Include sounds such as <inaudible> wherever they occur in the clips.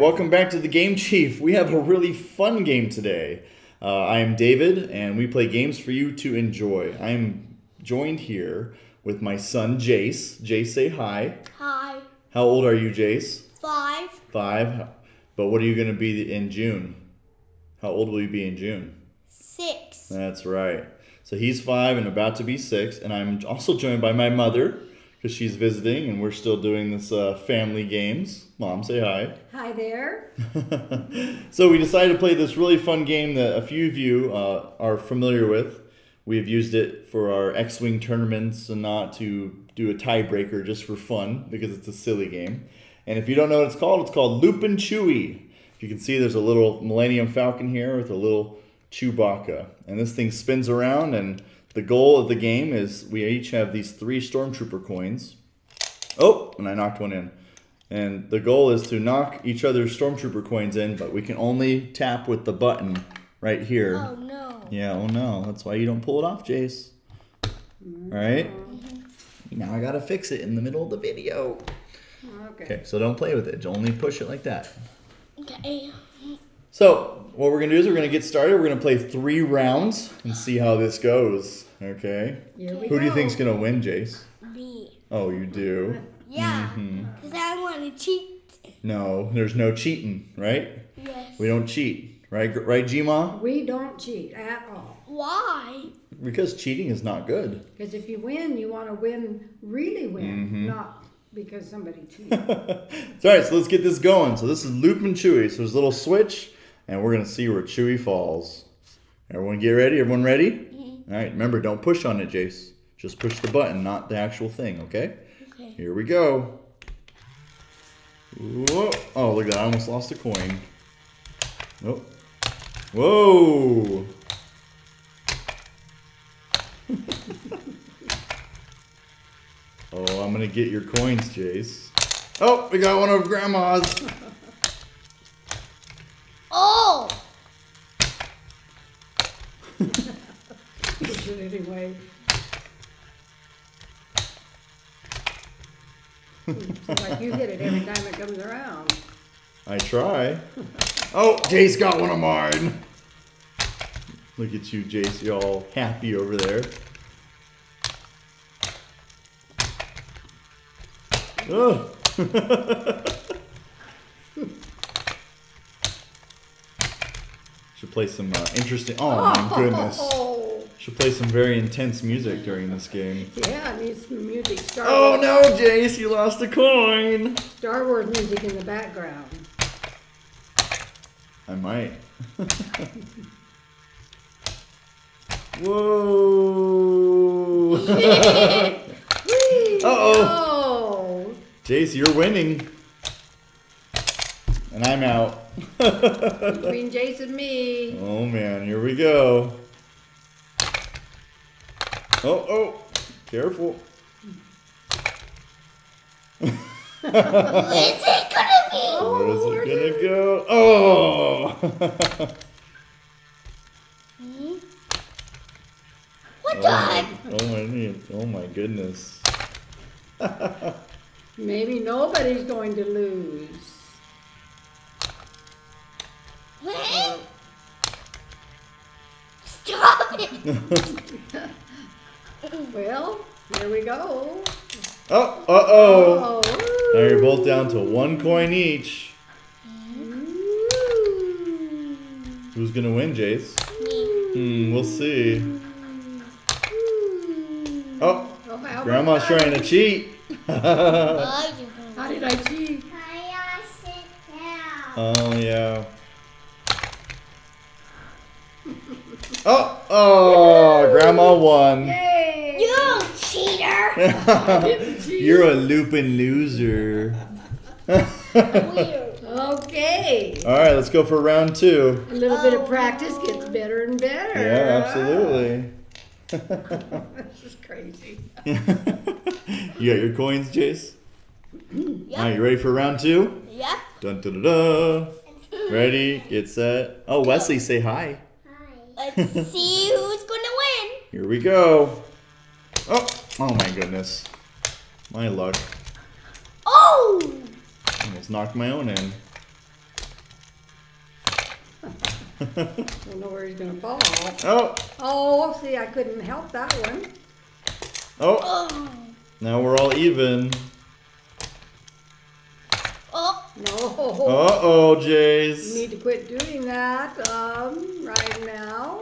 Welcome back to the Game Chief. We have a really fun game today. Uh, I am David, and we play games for you to enjoy. I am joined here with my son Jace. Jace, say hi. Hi. How old are you, Jace? Five. Five. But what are you going to be in June? How old will you be in June? Six. That's right. So he's five and about to be six, and I'm also joined by my mother because she's visiting, and we're still doing this uh, family games. Mom, say hi. Hi there. <laughs> so we decided to play this really fun game that a few of you uh, are familiar with. We have used it for our X-wing tournaments and not to do a tiebreaker just for fun because it's a silly game. And if you don't know what it's called, it's called Loopin' Chewie. If you can see, there's a little Millennium Falcon here with a little Chewbacca, and this thing spins around. And the goal of the game is we each have these three Stormtrooper coins. Oh, and I knocked one in. And the goal is to knock each other's Stormtrooper coins in, but we can only tap with the button right here. Oh no. Yeah, oh no. That's why you don't pull it off, Jace. Alright? Mm-hmm. Now I gotta fix it in the middle of the video. Okay. Okay, so don't play with it. Only push it like that. Okay. So, what we're gonna do is we're gonna get started. We're gonna play three rounds and see how this goes. Okay? Here we Who do you think's gonna win, Jace? Me. Oh, you do? Yeah. Mm-hmm. Because I want to cheat. No, there's no cheating, right? Yes. We don't cheat, right? Right, Gma? We don't cheat at all. Why? Because cheating is not good. Because if you win, you want to win, really win, Mm-hmm. not because somebody cheated. <laughs> So, all right, so let's get this going. So this is Loopin' Chewie. So there's a little switch, and we're gonna see where Chewie falls. Everyone get ready? Everyone ready? Mm-hmm. All right, remember, don't push on it, Jace. Just push the button, not the actual thing, okay? Okay. Here we go. Whoa. Oh, look at that. I almost lost a coin. Nope. Whoa. <laughs> oh, I'm going to get your coins, Jace. Oh, we got one of Grandma's. <laughs> Oh. Push it anyway. It's like you hit it every time it comes around. I try. Oh, Jace got one of mine. Look at you, Jace. You all happy over there. Oh. <laughs> Should play some uh, interesting. Oh my goodness. Oh, <laughs> Should play some very intense music during this game. yeah, it needs some music. Star, Oh no, Jace, you lost a coin. Star Wars music in the background. I might. <laughs> Whoa. Uh oh. Oh, Jace, you're winning. And I'm out. between Jace and me. oh man, here we go. Oh, oh. Careful. Is it gonna be? <laughs> Where is where's it gonna go? Oh! Hmm? What the oh my, oh, oh my goodness. <laughs> Maybe nobody's going to lose. Stop it. <laughs> Well, here we go. Oh, uh oh. Oh. Now you're both down to one coin each. Ooh. Who's gonna win, Jace? Hmm, we'll see. Ooh. Oh, Oh, Grandma's about trying to cheat. <laughs> you're How did I cheat? Oh, yeah. Oh, oh, Grandma won. Yay! You cheater. <laughs> You're a looping loser. <laughs> Okay. All right, let's go for round two. A little bit Oh, of practice no. gets better and better. Yeah, absolutely. <laughs> this is crazy. you got your coins, Jace? All right, you ready for round two? Yep. Dun dun dun dun. Ready, get set. Oh, Wesley, say hi. Let's see who's going to win. Here we go. Oh, oh my goodness. My luck. Oh! Almost knocked my own in. I don't know where he's going to fall. Oh! Oh, see, I couldn't help that one. Oh! oh. Now we're all even. Oh. No. Uh oh, You need to quit doing that, um, right now.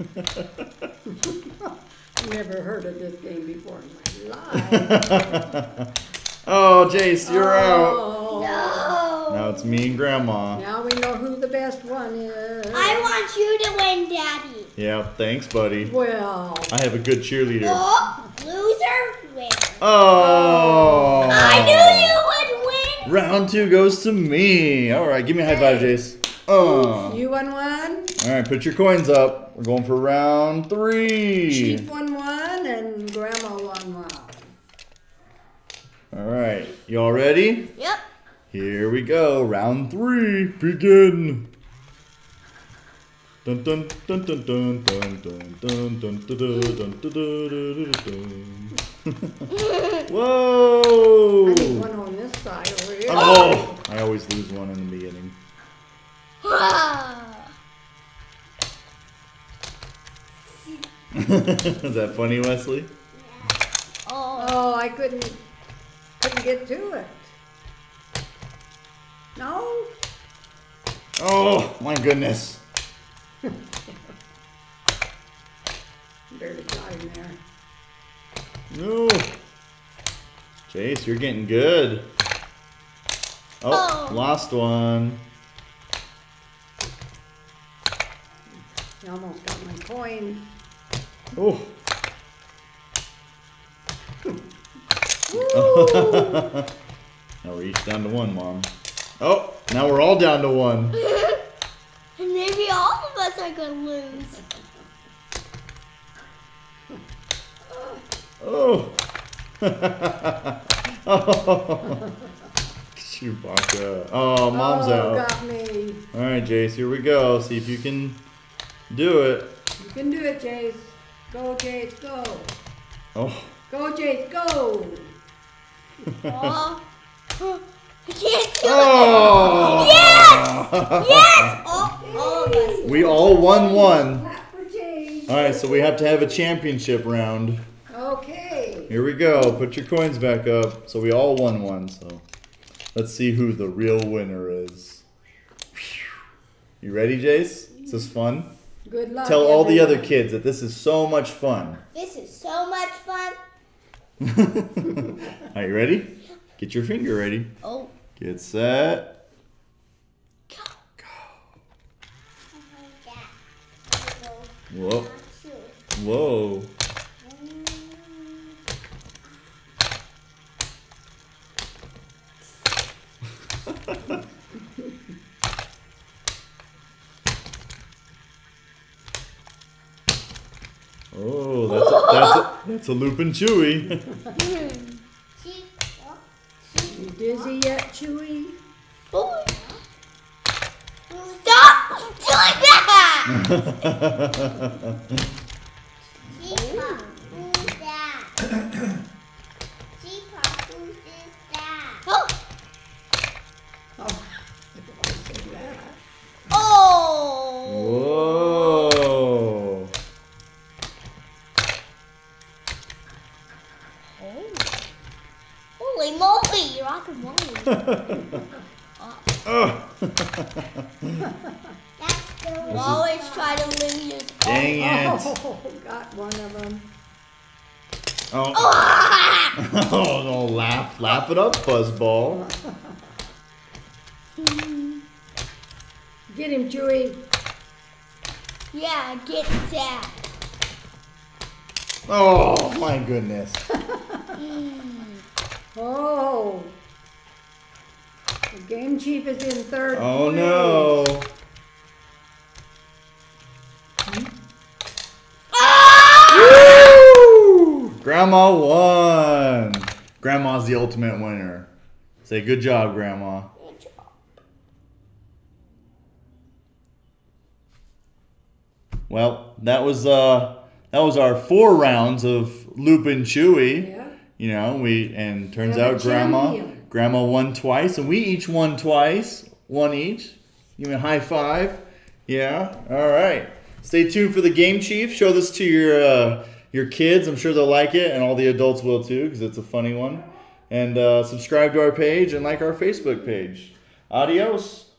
<laughs> Never heard of this game before in my life. <laughs> oh, Jace, you're out. Oh. No. Now it's me and Grandma. Now we know who the best one is. I want you to win, Daddy. Yeah, thanks, buddy. Well, I have a good cheerleader. Oh. Loser, win. Oh! I knew you would win. Round two goes to me. All right, give me a high five, Jace. Oh. you won one, All right, put your coins up. We're going for round three. Chief won one, and Grandma won one. All right, y'all ready? Yep. Here we go. Round three. Begin. Dun dun dun dun dun dun dun dun dun dun dun dun dun dun dun. <laughs> Whoa! I need one on this side over here. Oh! I always lose one in the beginning. Ah. <laughs> Is that funny, Wesley? Oh. Oh, I couldn't, couldn't get to it. No? Oh my goodness! <laughs> Barely got in there. No. Jace, you're getting good. Oh, Oh. lost one. You almost got my coin. Oh. <laughs> now we're each down to one, Mom. Oh, now we're all down to one. <laughs> And maybe all of us are gonna lose. Oh. oh. <laughs> Chewbacca. Oh, Mom's oh, out. got me. All right, Jace, here we go. See if you can do it. You can do it, Jace. Go, Jace, go. Oh. Go, Jace, go. <laughs> Oh. I can't do Oh. it. <laughs> Yes! Oh, all of us. We all won one. Clap for Jace. All right, so we have to have a championship round. Okay. Here we go. Put your coins back up. So we all won one. So let's see who the real winner is. You ready, Jace? This is this fun? Good luck. Tell all the other kids that this is so much fun. This is so much fun. <laughs> Are you ready? Get your finger ready. Oh. Get set. Go. Whoa. Whoa. Oh, that's a, that's a, that's a Loopin' Chewie. You dizzy yet, Chewy? Oh. Stop doing that! <laughs> always try to lose. Dang it. Oh, <laughs> got one of them. Oh. Ah! <laughs> oh, no, <laughs> laugh, laugh it up, fuzzball. Get him, Chewie. Yeah, get that. Oh, my goodness. Oh. The game chief is in third Oh, place. no. Woo! Grandma won. Grandma's the ultimate winner. Say good job, Grandma. Good job. Well, that was uh that was our four rounds of Loopin' Chewie. Yeah. You know, we and turns out grandma champion. Grandma won twice and we each won twice, one each. Give me a high five. Yeah. All right. Stay tuned for the Game Chief. Show this to your uh, your kids. I'm sure they'll like it, and all the adults will too, because it's a funny one. And uh, subscribe to our page and like our Facebook page. Adios.